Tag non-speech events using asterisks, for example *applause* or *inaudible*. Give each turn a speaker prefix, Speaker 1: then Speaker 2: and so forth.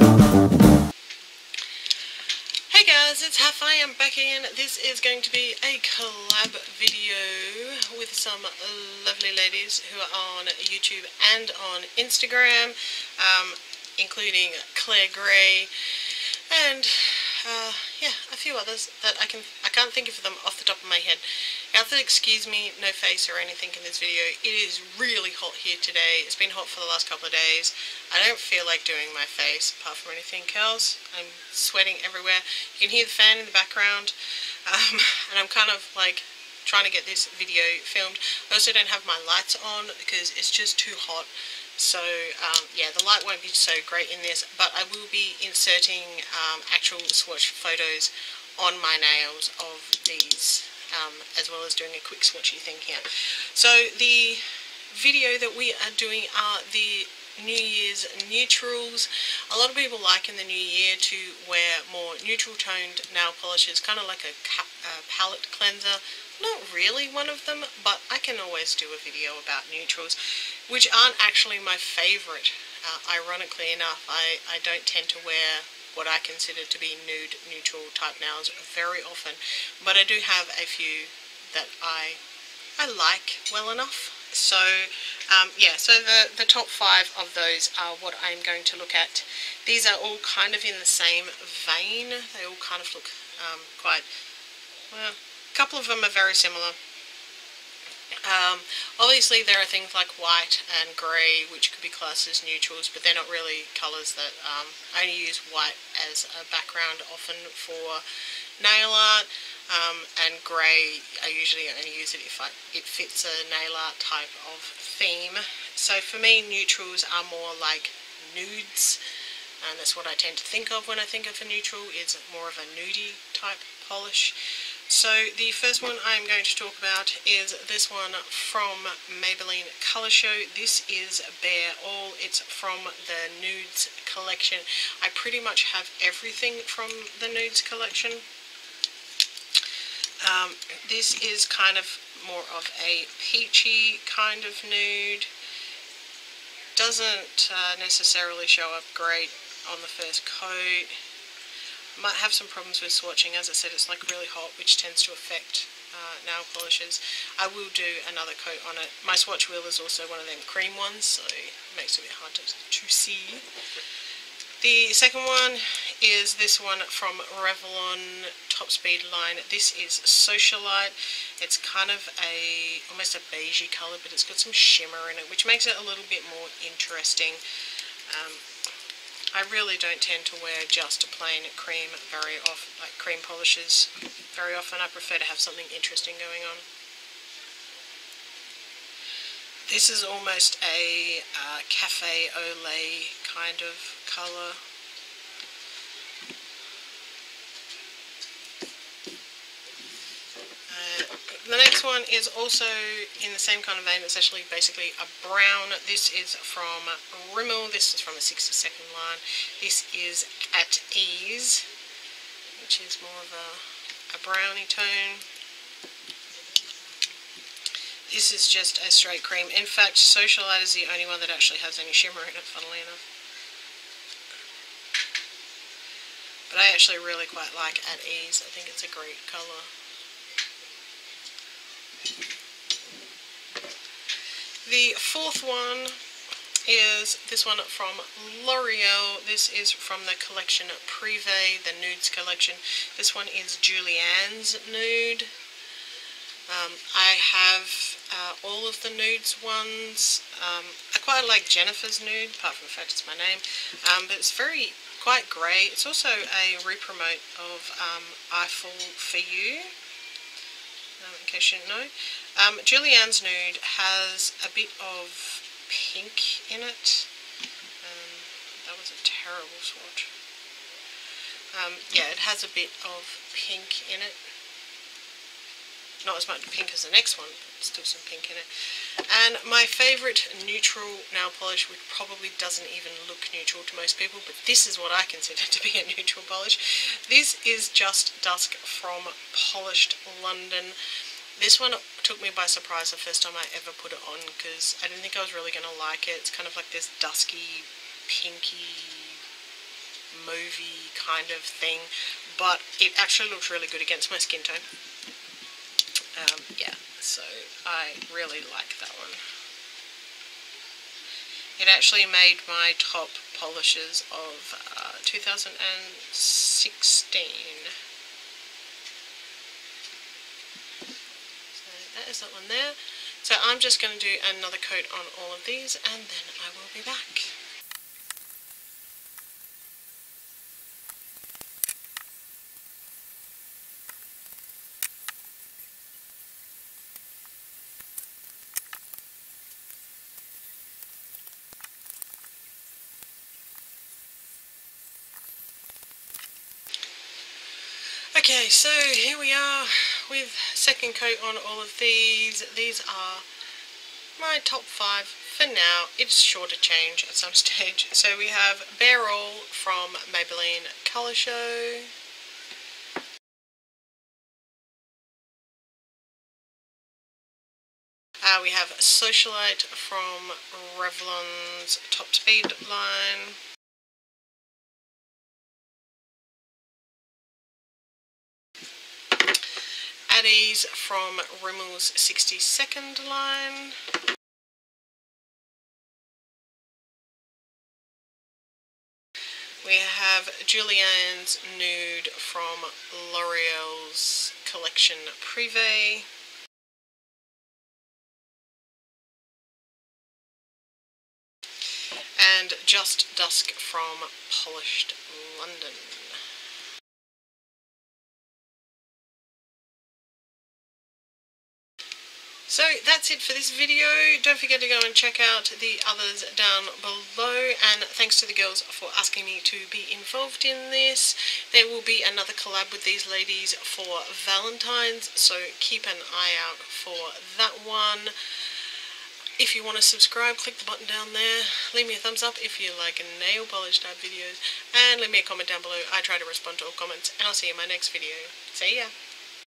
Speaker 1: Hey guys, it's Haffina back again. This is going to be a collab video with some lovely ladies who are on YouTube and on Instagram, um, including Clare Grey and uh, yeah, a few others that I can I can't think of them off the top of my head. Have to excuse me, no face or anything in this video. It is really hot here today. It's been hot for the last couple of days. I don't feel like doing my face apart from anything else. I'm sweating everywhere. You can hear the fan in the background. Um, *laughs* and I'm kind of like trying to get this video filmed. I also don't have my lights on because it's just too hot. So um, yeah, the light won't be so great in this, but I will be inserting um, actual swatch photos on my nails of these, um, as well as doing a quick swatchy thing here. So the video that we are doing are the New Year's neutrals. A lot of people like in the new year to wear more neutral toned nail polishes, kind of like a, a palate cleanser not really one of them, but I can always do a video about neutrals, which aren't actually my favourite. Uh, ironically enough, I, I don't tend to wear what I consider to be nude neutral type nails very often, but I do have a few that I I like well enough. So um, yeah, so the, the top five of those are what I'm going to look at. These are all kind of in the same vein. They all kind of look um, quite, well, a couple of them are very similar. Um, obviously there are things like white and grey which could be classed as neutrals but they're not really colours that um, I only use white as a background often for nail art. Um, and grey I usually only use it if I, it fits a nail art type of theme. So for me neutrals are more like nudes and that's what I tend to think of when I think of a neutral is more of a nudie type polish so the first one I'm going to talk about is this one from Maybelline Colour Show. This is Bare All. It's from the Nudes collection. I pretty much have everything from the Nudes collection. Um, this is kind of more of a peachy kind of nude. Doesn't uh, necessarily show up great on the first coat might have some problems with swatching. As I said, it's like really hot, which tends to affect uh, nail polishes. I will do another coat on it. My swatch wheel is also one of them cream ones, so it makes it a bit hard to, to see. The second one is this one from Revlon Top Speed line. This is Socialite. It's kind of a almost a beigey colour, but it's got some shimmer in it, which makes it a little bit more interesting. Um, I really don't tend to wear just a plain cream very often, like cream polishes very often. I prefer to have something interesting going on. This is almost a uh, cafe au lait kind of colour. the next one is also in the same kind of vein. It's actually basically a brown. This is from Rimmel. This is from a 60 second line. This is At Ease, which is more of a, a brownie tone. This is just a straight cream. In fact, Socialite is the only one that actually has any shimmer in it, funnily enough. But I actually really quite like At Ease. I think it's a great colour. The fourth one is this one from L'Oreal. This is from the collection Privée, the Nudes collection. This one is Julianne's Nude. Um, I have uh, all of the Nudes ones. Um, I quite like Jennifer's Nude, apart from the fact it's my name. Um, but it's very, quite grey. It's also a re-promote of um, Eiffel for You. Um, in case you didn't know. Um, Julianne's Nude has a bit of pink in it. Um, that was a terrible swatch. Um, yeah, it has a bit of pink in it. Not as much pink as the next one, but still some pink in it. And my favourite neutral nail polish, which probably doesn't even look neutral to most people, but this is what I consider *laughs* to be a neutral polish. This is Just Dusk from Polished London. This one took me by surprise the first time I ever put it on because I didn't think I was really going to like it. It's kind of like this dusky, pinky mauvey kind of thing, but it actually looks really good against my skin tone. Um, yeah, so I really like that one. It actually made my top polishes of uh, 2016. So that is that one there. So I'm just going to do another coat on all of these and then I will be back. Okay, so here we are with second coat on all of these. These are my top five for now. It's sure to change at some *laughs* stage. So we have Bare All from Maybelline Colour Show. Uh, we have Socialite from Revlon's Top Speed line. At Ease from Rimmel's 60 second line. We have Julianne's Nude from L'Oreal's collection Privée. And Just Dusk from Polished London. So that's it for this video. Don't forget to go and check out the others down below. And thanks to the girls for asking me to be involved in this. There will be another collab with these ladies for Valentine's. So keep an eye out for that one. If you want to subscribe, click the button down there. Leave me a thumbs up if you like nail polish type videos. And leave me a comment down below. I try to respond to all comments. And I'll see you in my next video. See ya!